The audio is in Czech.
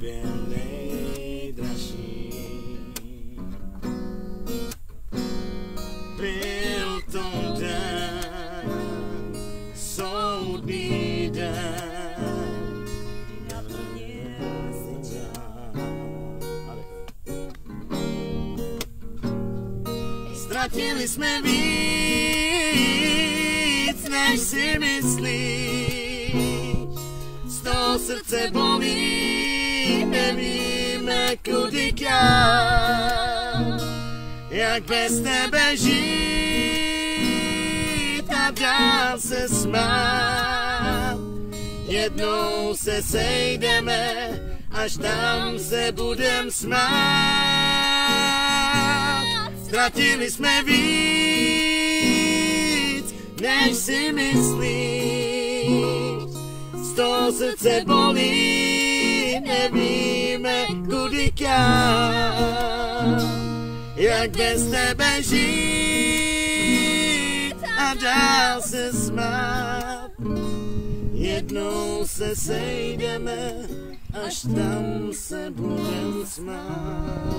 tobě nejdražší. Byl to den, soudný den, naplnil si Ztratili jsme víc, než si myslíš. Z toho srdce bolí, nevíme kudy kam. Jak bez tebe žít a dál se smát. Jednou se sejdeme, až tam se budem smát. Ztratili jsme víc, než si myslíš. Z toho srdce bolí, nevíme kudy kam. Jak bez tebe žít a dál se smát. Jednou se sejdeme, až tam se budem smát.